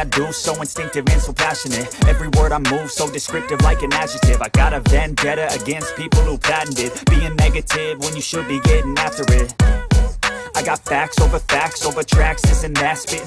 I do so instinctive and so passionate. Every word I move so descriptive like an adjective. I got a vendetta against people who patented Being negative when you should be getting after it. I got facts over facts over tracks, this and that, spitting